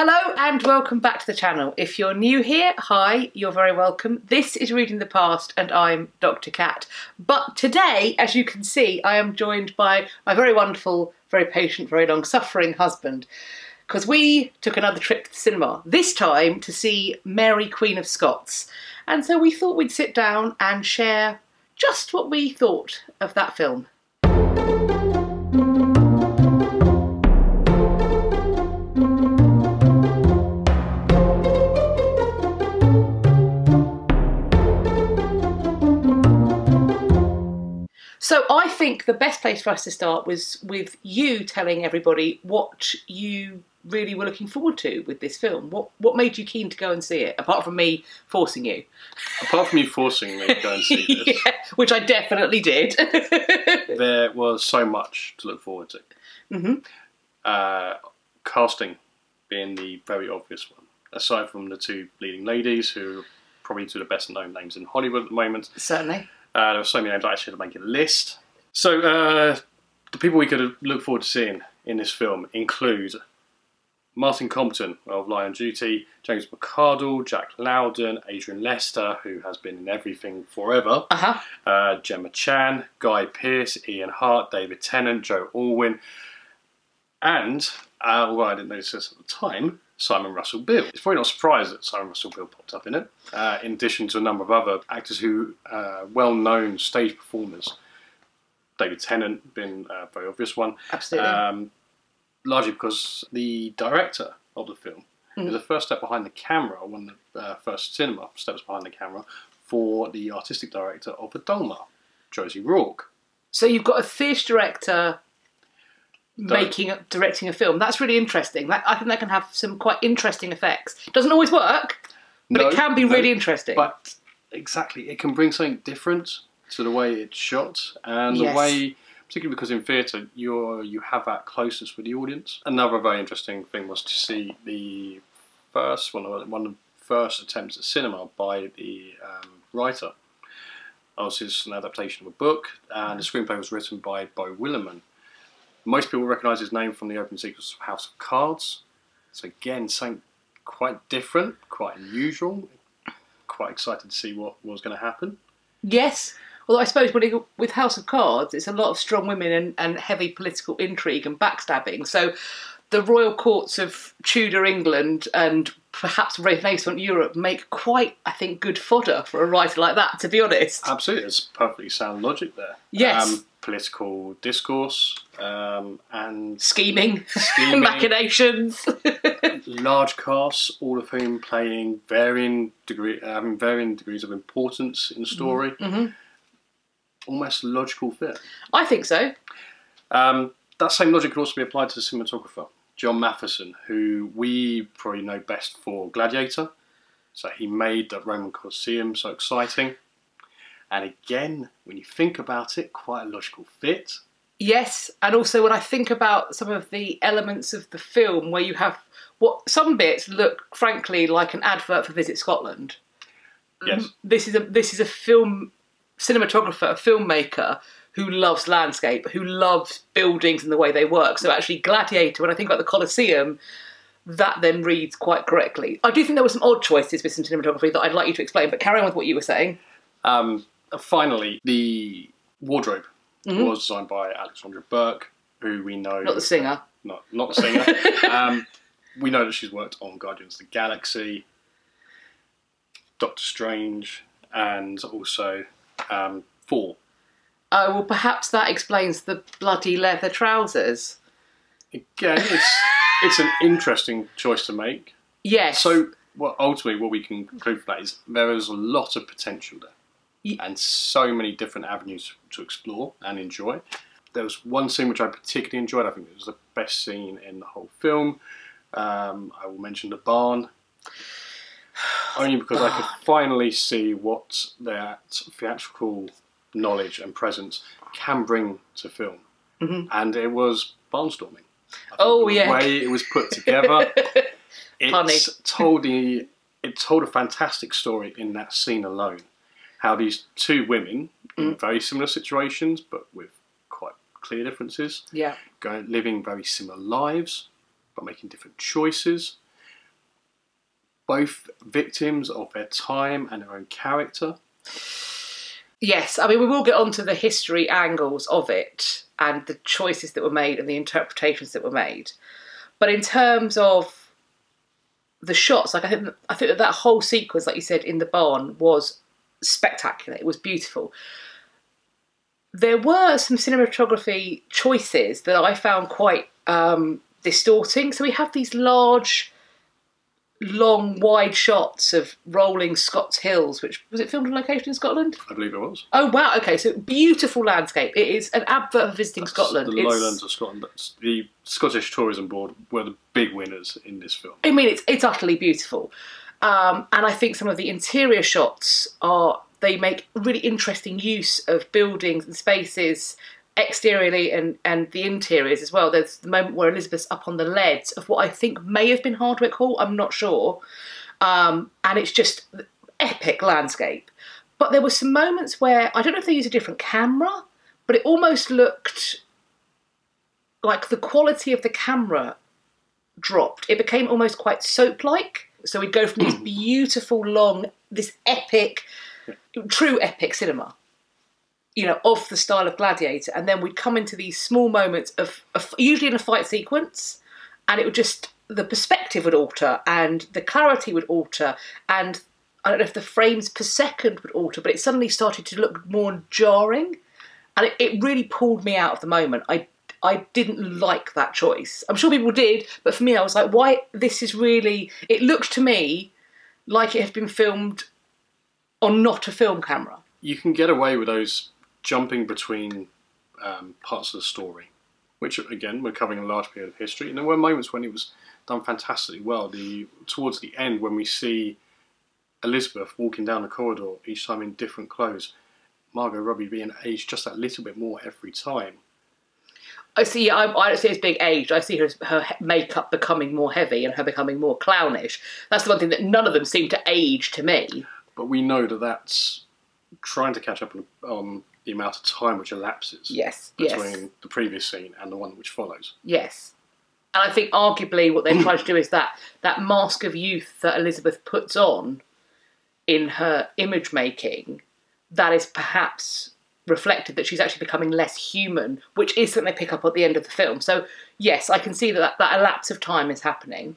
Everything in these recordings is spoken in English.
Hello and welcome back to the channel. If you're new here, hi, you're very welcome. This is Reading the Past and I'm Dr. Kat. But today, as you can see, I am joined by my very wonderful, very patient, very long suffering husband. Because we took another trip to the cinema, this time to see Mary Queen of Scots. And so we thought we'd sit down and share just what we thought of that film. Think the best place for us to start was with you telling everybody what you really were looking forward to with this film. What what made you keen to go and see it, apart from me forcing you? Apart from you forcing me to go and see this, yeah, which I definitely did. there was so much to look forward to. hmm Uh, casting being the very obvious one. Aside from the two leading ladies, who are probably two of the best known names in Hollywood at the moment, Certainly. uh, there were so many names I actually had to make a list. So uh, the people we could look forward to seeing in this film include Martin Compston of Lion Duty, James McArdle, Jack Lowden, Adrian Lester, who has been in everything forever, Uh huh. uh, Gemma Chan, Guy Pearce, Ian Hart, David Tennant, Joe Alwyn, and, uh, although I didn't notice this at the time, Simon Russell Beale. It's probably not a surprise that Simon Russell Beale popped up in it, uh, in addition to a number of other actors who uh, well known stage performers. David Tennant, been a very obvious one, Absolutely. um, largely because the director of the film is the first step behind the camera, one of the uh, first cinema steps behind the camera for the artistic director of the Donmar, Josie Rourke. so you've got a theatre director making directing a film. That's really interesting. That, I think that can have some quite interesting effects. Doesn't always work, but No, it can be no, really interesting. But exactly, it can bring something different to the way it's shot and Yes. the way, particularly because in theatre you're you have that closeness with the audience. Another very interesting thing was to see the first one, of- one of the first attempts at cinema by the um, writer. Obviously, it's an adaptation of a book, and the screenplay was written by Beau Willimon. Most people recognise his name from the opening sequence of House of Cards. So again, something quite different, quite unusual. Quite excited to see what was going to happen. Yes. Although I suppose it, with House of Cards, it's a lot of strong women and, and heavy political intrigue and backstabbing. So the royal courts of Tudor England and perhaps Renaissance Europe make quite, I think, good fodder for a writer like that, to be honest. Absolutely, it's perfectly sound logic there. Yes. Um, political discourse um, and Scheming, Scheming. machinations. large casts, all of whom playing varying degree, having varying degrees of importance in the story. Mhm. Almost logical fit. I think so. Um, that same logic could also be applied to the cinematographer, John Mathieson, who we probably know best for Gladiator. So he made the Roman Colosseum so exciting. And again, when you think about it, quite a logical fit. Yes, and also when I think about some of the elements of the film where you have what some bits look frankly like an advert for Visit Scotland. Yes. This is a this is a film cinematographer, a filmmaker who loves landscape, who loves buildings and the way they work. So actually Gladiator, when I think about the Colosseum, that then reads quite correctly. I do think there were some odd choices with some cinematography that I'd like you to explain, but carry on with what you were saying. Um, finally, the wardrobe was designed by Alexandra Burke, who we know. Mm-hmm. Not the singer. Not, not the singer. um, we know that she's worked on Guardians of the Galaxy, Doctor Strange, and also um, Thor. Oh, well, perhaps that explains the bloody leather trousers. Again, it's it's an interesting choice to make. Yes. So, well, ultimately, what we can conclude from that is there is a lot of potential there, Ye- and so many different avenues to explore and enjoy. There was one scene which I particularly enjoyed. I think it was the best scene in the whole film. Um, I will mention the barn, only because I could finally see what that theatrical knowledge and presence can bring to film, Mhm. and it was barnstorming. Oh, the yeah. way it was put together. It's told the it told a fantastic story in that scene alone. How these two women in Mm. very similar situations, but with quite clear differences, yeah. going living very similar lives, but making different choices, both victims of their time and their own character. Yes, I mean, we will get onto the history angles of it and the choices that were made and the interpretations that were made. But in terms of the shots, like I think, I think that that whole sequence, like you said, in the barn was spectacular. It was beautiful. There were some cinematography choices that I found quite um, distorting. So we have these large long, wide shots of rolling Scots Hills, which was it filmed on location in Scotland? I believe it was. Oh wow! Okay, so beautiful landscape. It is an advert for visiting That's Scotland. The It's- lowlands of Scotland. That's the Scottish Tourism Board were the big winners in this film. I mean, it's it's utterly beautiful, um, and I think some of the interior shots are they make really interesting use of buildings and spaces exteriorly and and the interiors as well. There's the moment where Elizabeth's up on the leads of what I think may have been Hardwick Hall. I'm not sure, um, and it's just epic landscape. But there were some moments where I don't know if they used a different camera, but it almost looked like the quality of the camera dropped. It became almost quite soap like. So we'd go from this beautiful, long, this epic, true epic cinema, you know, of the style of Gladiator. And then we'd come into these small moments of, of usually in a fight sequence, and it would just, the perspective would alter and the clarity would alter. And I don't know if the frames per second would alter, but it suddenly started to look more jarring. And it, it really pulled me out of the moment. I I didn't like that choice. I'm sure people did, but for me, I was like, why? This is really. It looked to me like it had been filmed on not a film camera. You can get away with those jumping between um, parts of the story, which again we're covering a large period of history, and there were moments when it was done fantastically well. The towards the end when we see Elizabeth walking down the corridor each time in different clothes, Margot Robbie being aged just that little bit more every time. I see. I, I don't see it as being aged. I see her her makeup becoming more heavy and her becoming more clownish. That's the one thing that none of them seem to age to me. But we know that that's trying to catch up on, on the amount of time which elapses Yes. between Yes. the previous scene and the one which follows. Yes. And I think arguably what they're trying to do is that that mask of youth that Elizabeth puts on in her image making, that is perhaps reflected that she's actually becoming less human, which is something they pick up at the end of the film. So yes, I can see that that, that elapse of time is happening.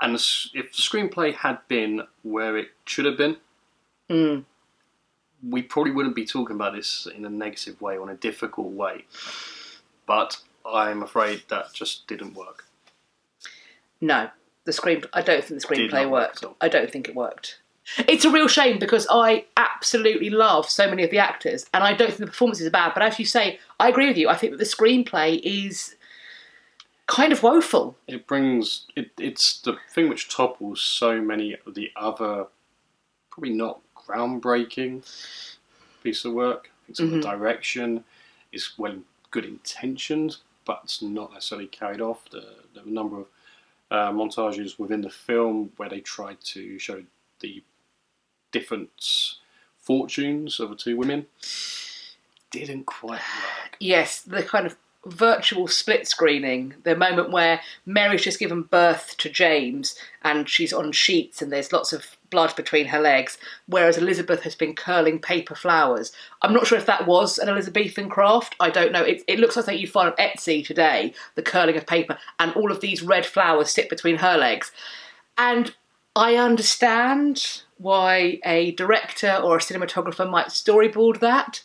And if the screenplay had been where it should have been, Mm. We probably wouldn't be talking about this in a negative way or in a difficult way. But I'm afraid that just didn't work. No, the screen. I don't think the screenplay work worked. I don't think it worked. It's a real shame because I absolutely love so many of the actors, and I don't think the performances are bad. But as you say, I agree with you. I think that the screenplay is kind of woeful. It brings it, it's the thing which topples so many of the other, probably not groundbreaking piece of work. I think some of the direction is well good intentions, but it's not necessarily carried off. The, the number of uh, montages within the film where they tried to show the different fortunes of the two women didn't quite work. Yes, the kind of virtual split screening, the moment where Mary's just given birth to James and she's on sheets and there's lots of blood between her legs, whereas Elizabeth has been curling paper flowers. I'm not sure if that was an Elizabethan craft. I don't know. It, it looks like something you find on Etsy today, the curling of paper, and all of these red flowers sit between her legs. And I understand why a director or a cinematographer might storyboard that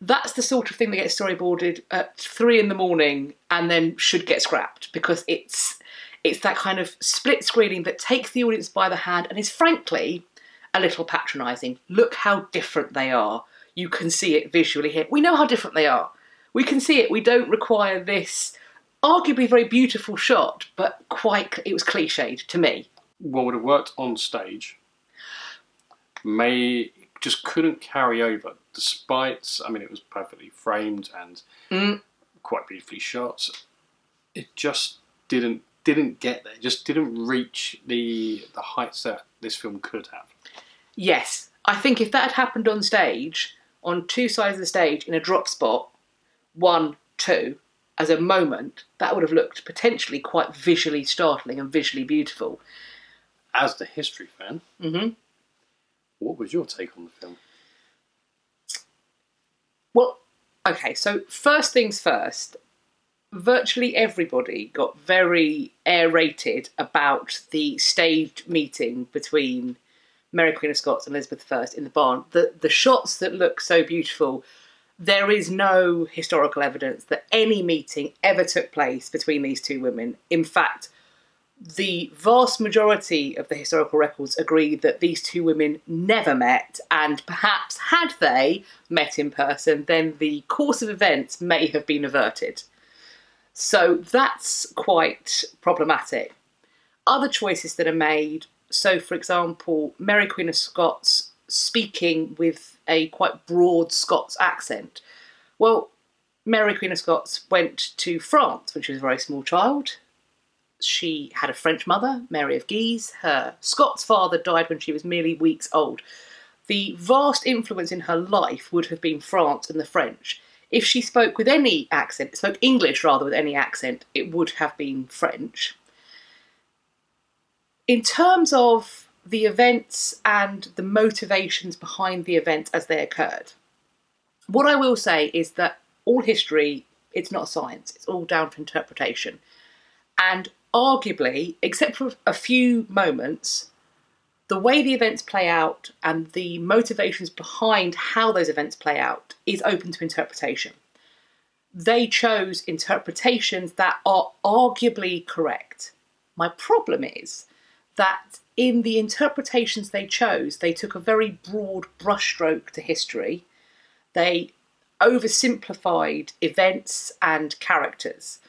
that's the sort of thing that gets storyboarded at three in the morning and then should get scrapped because it's it's that kind of split screening that takes the audience by the hand and is frankly a little patronising. Look how different they are. You can see it visually here. We know how different they are. We can see it. We don't require this arguably very beautiful shot, but quite it was cliched to me. what would have worked on stage may just couldn't carry over despite i mean it was perfectly framed and Mm. quite beautifully shot. It just didn't didn't get there. Just didn't reach the the heights that this film could have. Yes, I think if that had happened on stage, on two sides of the stage in a drop spot, one, two, as a moment, that would have looked potentially quite visually startling and visually beautiful. as the history fan, hmm what was your take on the film? Well, okay, so first things first, virtually everybody got very aerated about the staged meeting between Mary Queen of Scots and Elizabeth I in the barn. The, the shots that look so beautiful, there is no historical evidence that any meeting ever took place between these two women. In fact, the vast majority of the historical records agree that these two women never met, and perhaps had they met in person, then the course of events may have been averted. So that's quite problematic. Other choices that are made, so for example, Mary Queen of Scots speaking with a quite broad Scots accent. Well, Mary Queen of Scots went to France when she was a very small child she had a French mother, Mary of Guise. Her Scots father died when she was merely weeks old. The vast influence in her life would have been France and the French. If she spoke with any accent, spoke English rather with any accent, it would have been French. In terms of the events and the motivations behind the events as they occurred, what I will say is that all history, it's not science, it's all down to interpretation. And arguably, except for a few moments, the way the events play out and the motivations behind how those events play out is open to interpretation. They chose interpretations that are arguably correct. My problem is that in the interpretations they chose, they took a very broad brushstroke to history. They oversimplified events and characters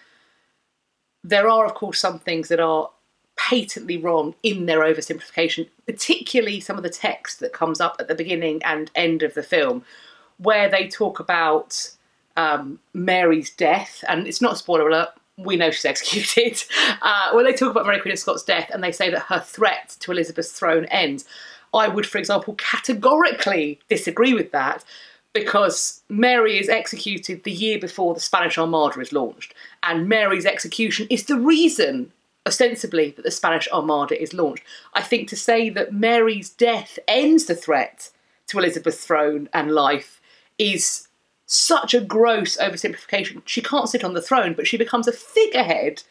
there are, of course, some things that are patently wrong in their oversimplification, particularly some of the text that comes up at the beginning and end of the film, where they talk about um, Mary's death, and it's not a spoiler alert. We know she's executed. Uh, when they talk about Mary Queen of Scots' death, and they say that her threat to Elizabeth's throne ends, I would, for example, categorically disagree with that because Mary is executed the year before the Spanish Armada is launched, and Mary's execution is the reason, ostensibly, that the Spanish Armada is launched. I think to say that Mary's death ends the threat to Elizabeth's throne and life is such a gross oversimplification. She can't sit on the throne, but she becomes a figurehead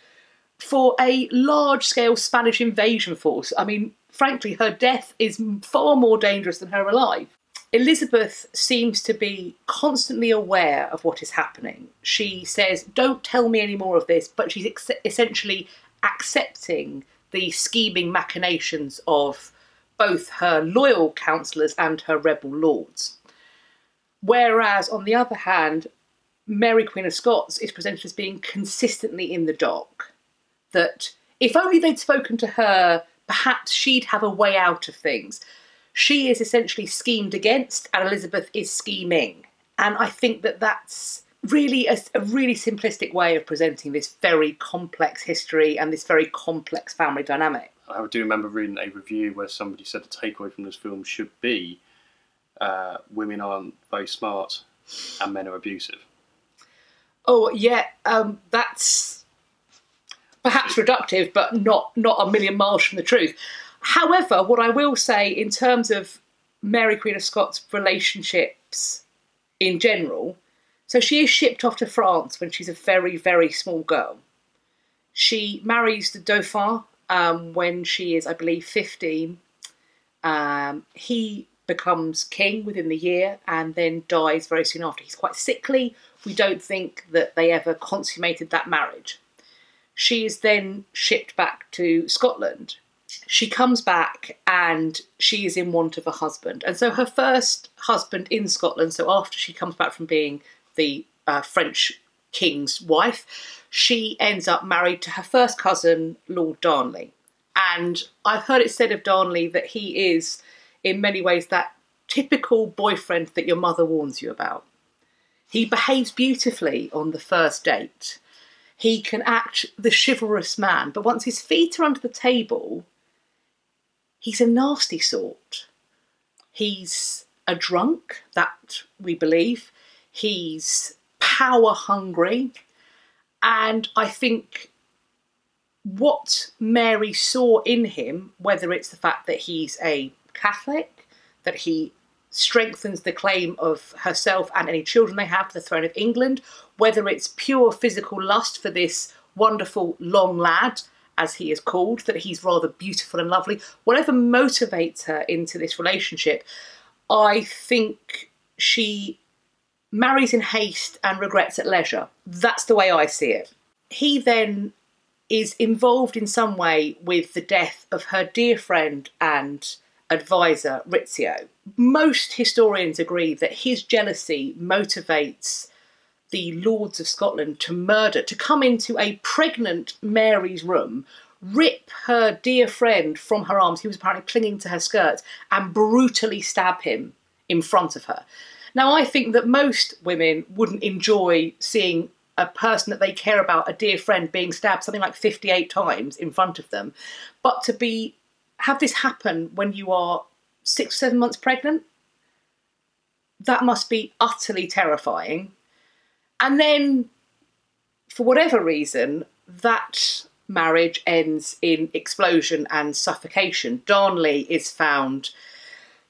for a large scale Spanish invasion force. I mean, frankly, her death is far more dangerous than her alive. Elizabeth seems to be constantly aware of what is happening. She says, Don't tell me any more of this, but she's ex- essentially accepting the scheming machinations of both her loyal councillors and her rebel lords. Whereas, on the other hand, Mary Queen of Scots is presented as being consistently in the dock. That if only they'd spoken to her, perhaps she'd have a way out of things she is essentially schemed against and Elizabeth is scheming. And I think that that's really a, a, really simplistic way of presenting this very complex history and this very complex family dynamic. I do remember reading a review where somebody said the takeaway from this film should be uh, women aren't very smart and men are abusive. Oh yeah, um, that's perhaps reductive, but not not a million miles from the truth. However, what I will say in terms of Mary Queen of Scots relationships in general, so she is shipped off to France when she's a very, very small girl. She marries the Dauphin um, when she is, I believe, 15. Um, he becomes king within the year and then dies very soon after. He's quite sickly. We don't think that they ever consummated that marriage. She is then shipped back to Scotland she comes back and she is in want of a husband. And so her first husband in Scotland, so after she comes back from being the uh, French king's wife, she ends up married to her first cousin, Lord Darnley. And I've heard it said of Darnley that he is, in many ways, that typical boyfriend that your mother warns you about. He behaves beautifully on the first date. He can act the chivalrous man, but once his feet are under the table, he's a nasty sort. He's a drunk, that we believe. He's power hungry. And I think what Mary saw in him, whether it's the fact that he's a Catholic, that he strengthens the claim of herself and any children they have to the throne of England, whether it's pure physical lust for this wonderful long lad, as he is called, that he's rather beautiful and lovely, whatever motivates her into this relationship, I think she marries in haste and regrets at leisure. That's the way I see it. He then is involved in some way with the death of her dear friend and advisor, Rizzio. Most historians agree that his jealousy motivates the Lords of Scotland to murder, to come into a pregnant Mary's room, rip her dear friend from her arms, he was apparently clinging to her skirt, and brutally stab him in front of her. Now, I think that most women wouldn't enjoy seeing a person that they care about, a dear friend, being stabbed something like 58 times in front of them. But to be have this happen when you are six, seven months pregnant, that must be utterly terrifying. And then, for whatever reason, that marriage ends in explosion and suffocation. Darnley is found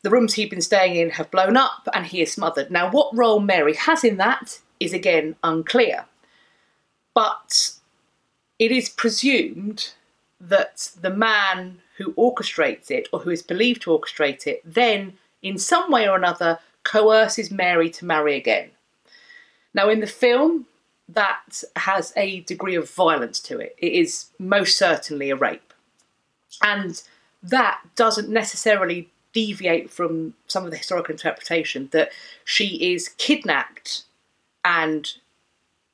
the rooms he'd been staying in have blown up and he is smothered. Now, what role Mary has in that is again unclear. But it is presumed that the man who orchestrates it, or who is believed to orchestrate it, then, in some way or another, coerces Mary to marry again. Now, in the film, that has a degree of violence to it. It is most certainly a rape. And that doesn't necessarily deviate from some of the historical interpretation that she is kidnapped and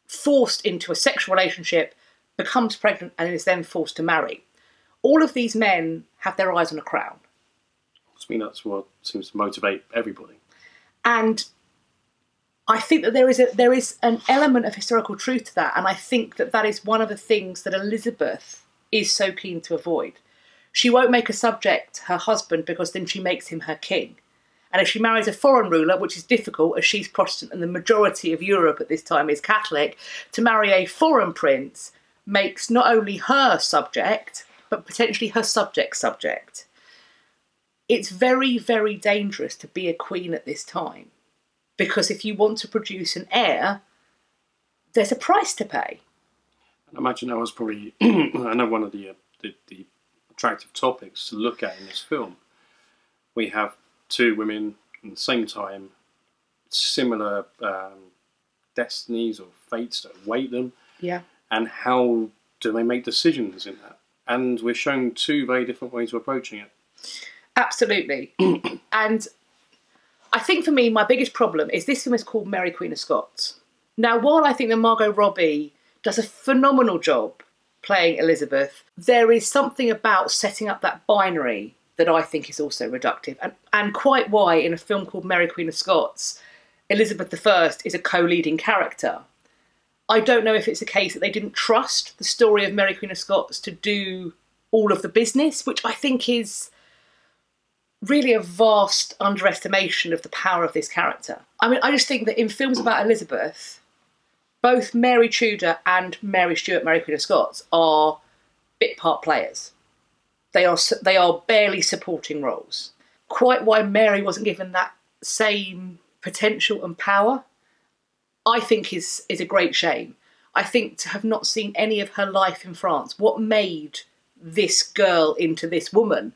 forced into a sexual relationship, becomes pregnant, and is then forced to marry. All of these men have their eyes on a crown. I mean, that's what seems to motivate everybody. And I think that there is a there is an element of historical truth to that, and I think that that is one of the things that Elizabeth is so keen to avoid. She won't make a subject her husband because then she makes him her king. And if she marries a foreign ruler, which is difficult as she's Protestant and the majority of Europe at this time is Catholic, to marry a foreign prince makes not only her subject, but potentially her subject's subject. It's very, very dangerous to be a queen at this time because if you want to produce an heir, there's a price to pay. I imagine that was probably, I know one of the, uh, the, the attractive topics to look at in this film. We have two women at the same time, similar um, destinies or fates that await them. Yeah. And how do they make decisions in that? And we're shown two very different ways of approaching it. Absolutely. and I think for me, my biggest problem is this film is called Mary Queen of Scots. Now, while I think that Margot Robbie does a phenomenal job playing Elizabeth, there is something about setting up that binary that I think is also reductive, and, and quite why in a film called Mary Queen of Scots, Elizabeth I is a co leading character. I don't know if it's a case that they didn't trust the story of Mary Queen of Scots to do all of the business, which I think is really a vast underestimation of the power of this character. I mean, I just think that in films about Elizabeth, both Mary Tudor and Mary Stuart, Mary Queen of Scots, are bit part players. They are they are barely supporting roles. Quite why Mary wasn't given that same potential and power, I think is is a great shame. I think to have not seen any of her life in France, what made this girl into this woman,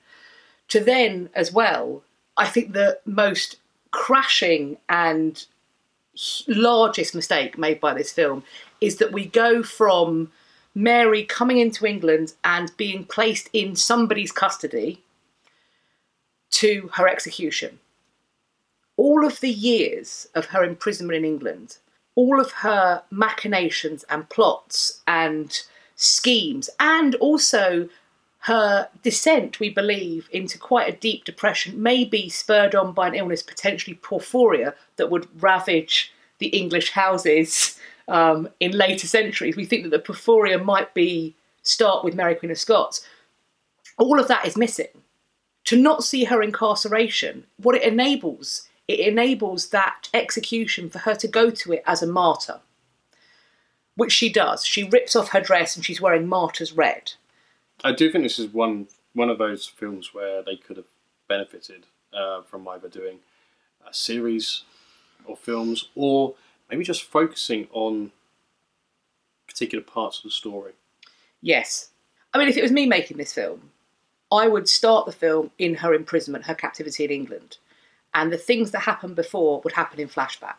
to then as well, I think the most crashing and largest mistake made by this film is that we go from Mary coming into England and being placed in somebody's custody to her execution. All of the years of her imprisonment in England, all of her machinations and plots and schemes, and also her descent, we believe, into quite a deep depression may be spurred on by an illness, potentially porphyria, that would ravage the English houses um, in later centuries. We think that the porphyria might be start with Mary Queen of Scots. All of that is missing. To not see her incarceration, what it enables, it enables that execution for her to go to it as a martyr, which she does. She rips off her dress and she's wearing martyr's red I do think this is one one of those films where they could have benefited uh, from either doing a series or films or maybe just focusing on particular parts of the story. Yes. I mean, if it was me making this film, I would start the film in her imprisonment, her captivity in England, and the things that happened before would happen in flashback.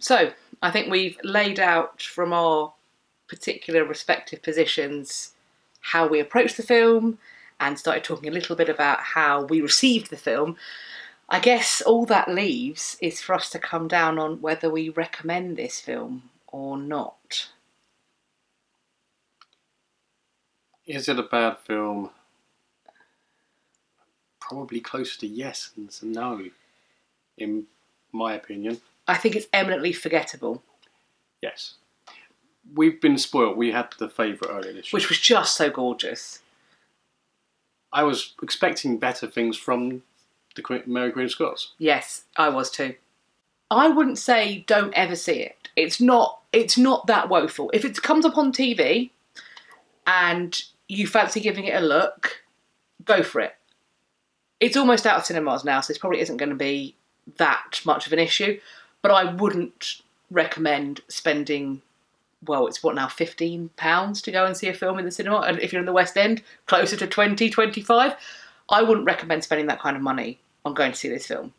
So, I think we've laid out from our particular respective positions how we approached the film and started talking a little bit about how we received the film. I guess all that leaves is for us to come down on whether we recommend this film or not. Is it a bad film? Probably closer to yes than to no, in my opinion. I think it's eminently forgettable, Yes. We've been spoiled. We had the favourite earlier this year. which was just so gorgeous. I was expecting better things from the Queen, Mary Queen of Scots. Yes, I was too. I wouldn't say don't ever see it. It's not it's not that woeful. If it comes up on TV and you fancy giving it a look, go for it. It's almost out of cinemas now, so this probably isn't going to be that much of an issue. But I wouldn't recommend spending well, it's what now, fifteen pounds to go and see a film in the cinema, and if you're in the West End, closer to 20, 25. I wouldn't recommend spending that kind of money on going to see this film.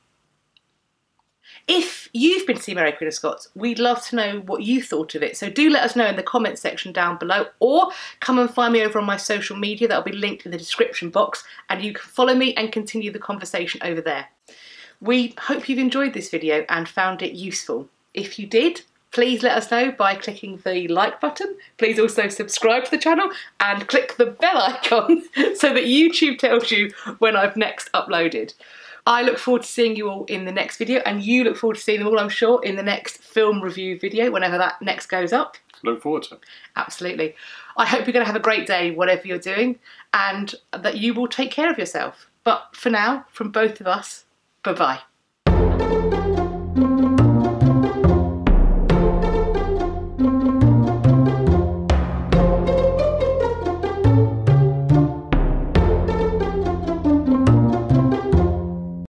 If you've been to see Mary Queen of Scots, we'd love to know what you thought of it. So do let us know in the comments section down below, or come and find me over on my social media. That'll be linked in the description box, and you can follow me and continue the conversation over there. We hope you've enjoyed this video and found it useful. If you did, please let us know by clicking the like button. Please also subscribe to the channel and click the bell icon so that YouTube tells you when I've next uploaded. I look forward to seeing you all in the next video and you look forward to seeing them all, I'm sure, in the next film review video whenever that next goes up. Look forward to it. Absolutely. I hope you're going to have a great day, whatever you're doing, and that you will take care of yourself. But for now, from both of us, bye bye.